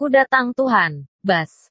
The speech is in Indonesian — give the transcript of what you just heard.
Aku datang Tuhan. Bas.